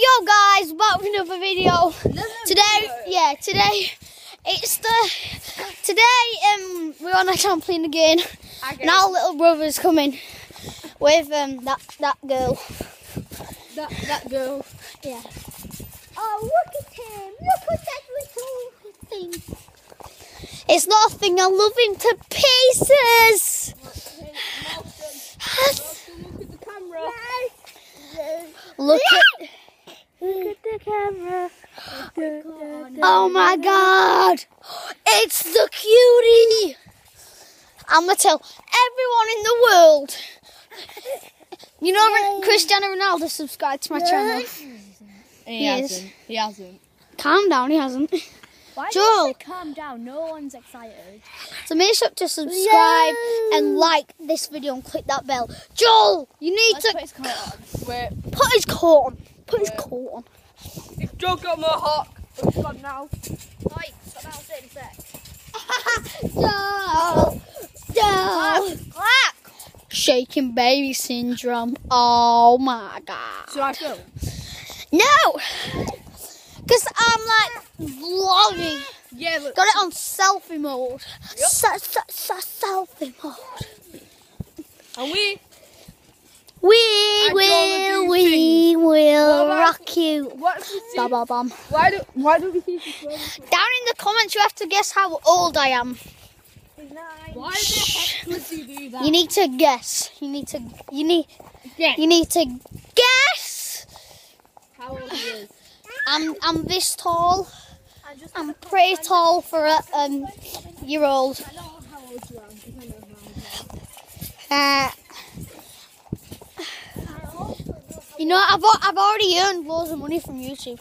Yo guys, back with another video. Today, yeah, today it's the today um we're on a trampoline again, and our little brother's coming with um that that girl. That that girl. Yeah. Oh, look at him! Look at that little thing. It's not a thing. I love him to pieces. Look at the camera. Look at. Look at the camera. Oh my god! It's the cutie! I'm gonna tell everyone in the world. You know Ron- Cristiano Ronaldo subscribed to my channel. He Yes. hasn't. He hasn't. Calm down, he hasn't. Why Joel. do calm down? No one's excited. So make sure to subscribe and like this video and click that bell. Joel, you need Let's to put his coat on. Put his coat on. Put his coat on. If Joe got my hawk, it's gone now. Right, stop out 30 seconds. Joel, Joel. Clap! Shaking baby syndrome. Oh my god. Should I film? No! Because I'm like vlogging. Yeah, look. Got it on selfie mode. Se- selfie mode. And we. We I will, don't we will Well, rock you. What if we see? Ba ba bum. Why do Why do we keep? Down in the comments, you have to guess how old I am. Why the heck would you do that? You need to guess. You need to. You need. Yeah. You need to guess. How old he is? I'm. I'm this tall. I'm pretty tall for a um year old. I know how old you are because I know how old Uh, you know, I've I've already earned loads of money from YouTube.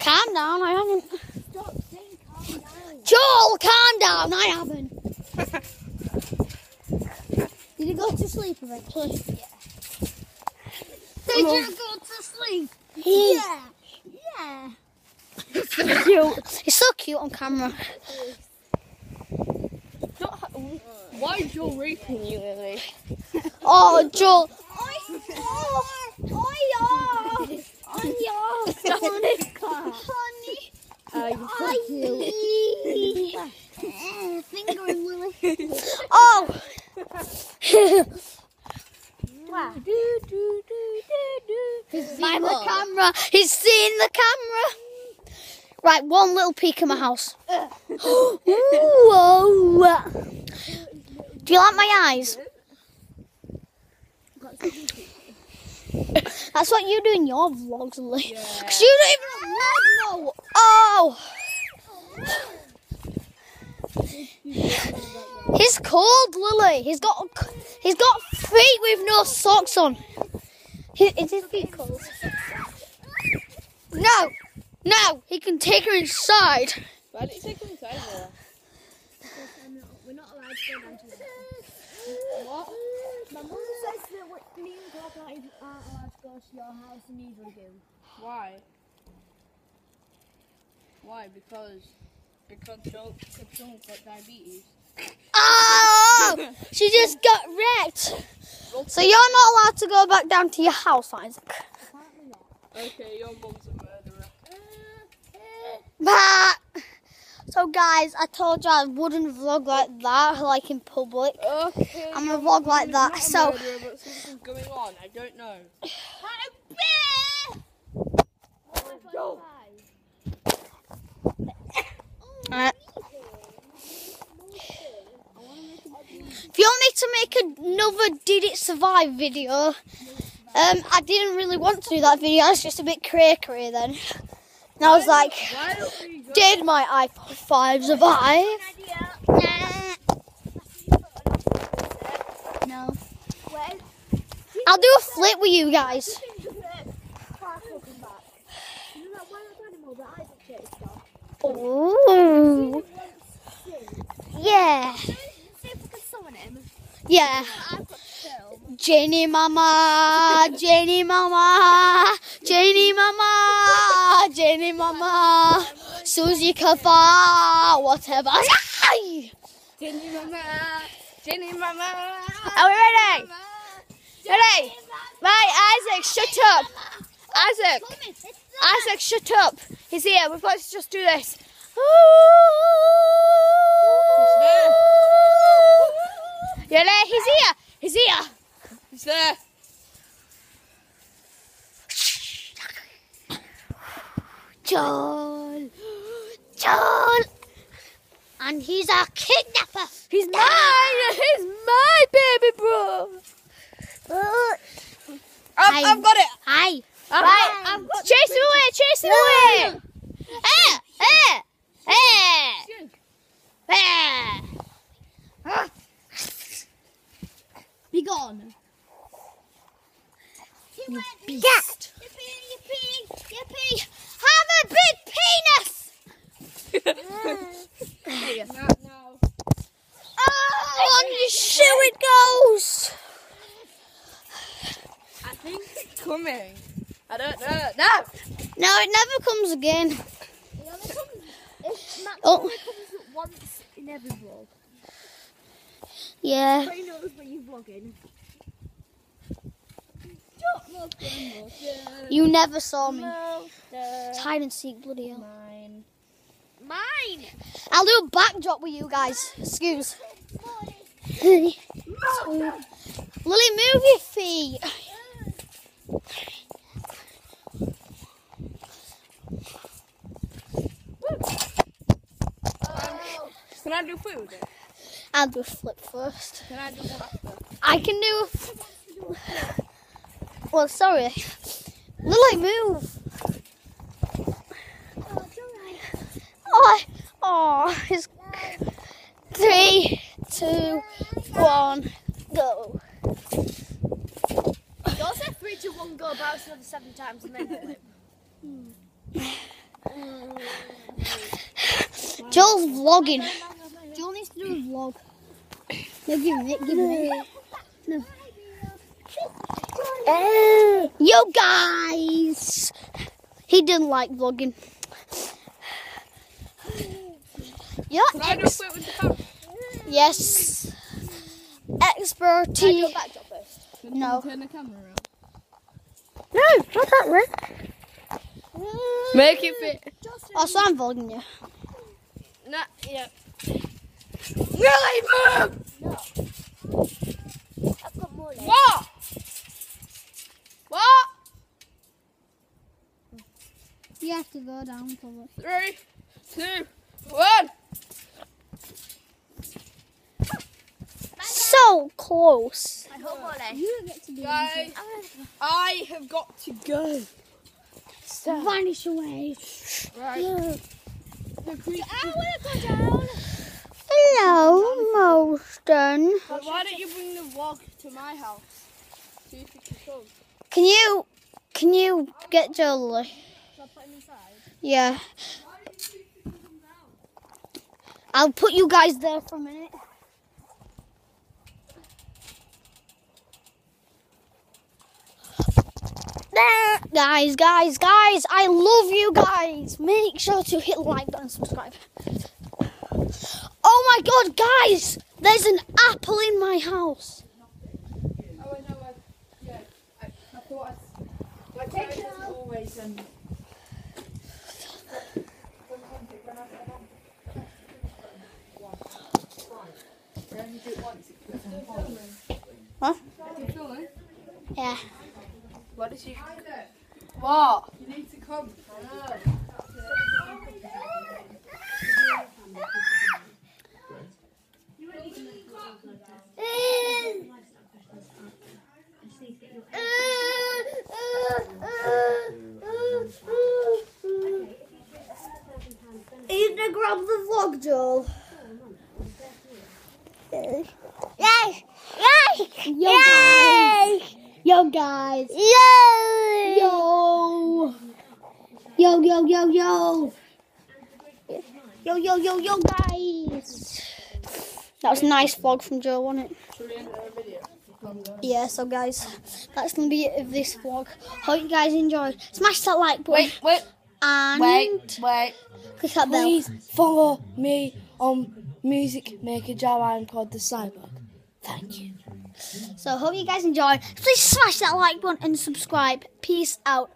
Calm down, I haven't. Stop saying calm down. Joel, calm down, I haven't. Did you go to sleep eventually? Yeah. Did you go to sleep? Yeah. Yeah. So cute. He's so cute on camera. Why is Joe raping you, Lily? Oh, Joel. Honey. Uh, you Fingering Lily. Oh. Mind the camera. He's seeing the camera. Right, one little peek at my house. Whoa. Do you like my eyes? That's what you do in your vlogs, Lily. Because you don't even vlog, no. Oh. He's cold, Lily. He's got he's got feet with no socks on. He, is his feet cold? No, no. He can take her inside. Why did you take him inside there? We're not allowed to go down to the What? My mum says that we- me and Bob aren't aren't allowed to go to your house and neither do. Why? Why? Because because Joe because Joe's got diabetes. Oh, she just got wrecked. So you're not allowed to go back down to your house, Isaac. Apparently not. Okay, your mum's a murderer. But so guys, I told you I wouldn't vlog like that, like in public. Okay. I'm gonna vlog like that, so- murderer, but something's going on. I don't know. Joe. Uh, If you want me to make another Did It Survive video, um, I didn't really want to do that video. I was just a bit cray cray then. And I was like, Why don't we go? did my iPhone 5 survive? No. I'll do a flip with you guys. Ooh. Yeah. Yeah. Jenny Mama, Jenny Mama, Jenny Mama, Jenny Mama, Susie Kafa, whatever. Jenny Mama, Jenny Mama. Are we ready? Ready? Right, Isaac, shut up. Isaac, Isaac, shut up. He's here. We've got to just do this. Yeah, there, he's here. He's here. He's there. Joel. Joel. And he's our kidnapper. He's mine. He's my baby bro. I've, Hi. I've got it. Hi. Right. I've got chase him away. Chase him away. Eh, eh, eh, eh. Be gone. You beast. Yippee, yippee, yippee. Have a big penis. no, no. Oh, on your shoe it goes. I think it's coming. I don't know. No. No, it never comes again. It only comes, it, Oh. only comes once in every vlog. Yeah. So knows when you're vlogging. Stop vlogging, vlogging. You never saw me. No. It's hide and seek, bloody hell. Mine. Mine. I'll do a backdrop with you guys. Excuse. Lily, move your feet. Can I do food? I'll do a flip first. Can I do one? I can do. A well, sorry. Lily, move. Oh, oh, oh, it's three, two, one, go. Don't say three, two, one, go bounce another seven times and then flip. Joel's vlogging. Joel do a vlog. No, give me it, give me it. No. Yo, guys! He didn't like vlogging. Yeah, Can I ex- the camera? yes. Can I do Expertise. a first? No. Turn the camera around. No, not that way. Make it fit. Oh, so I'm vlogging you. Nah, yeah. Really, move! I've got more legs. What? What? You have to go down probably. Three, two, one. So close. I got more legs. You get to do Guys, I have got to go. So, Vanish away. right. I want to go down. Hello, Moston. But why don't you bring the vlog to my house? See if you can come. Can you, can you get Jolly? Shall I put him inside? Yeah. I'll put you guys there for a minute. There, guys, guys, guys, I love you guys. Make sure to hit like button and subscribe. Oh my god, guys, there's an apple in my house. Oh, I know. I, yeah, I, I thought I, my parents always um. Huh? Yeah. What did you? What? You need to come. Are you gonna grab the vlog, Joel? Yay! Yay! Yo, guys! Yo, guys! Yay! Yo! Yo, yo, yo, yo! Yo, yo, yo, yo, guys! That was a nice vlog from Joe, wasn't it? Should we end the video? Yeah, so guys, that's gonna be it of this vlog. Hope you guys enjoyed. Smash that like button Wait, wait, and wait, wait. click that bell. Please follow me on Music Maker Jam called the Cyborg. Thank you. So hope you guys enjoyed. Please smash that like button and subscribe. Peace out.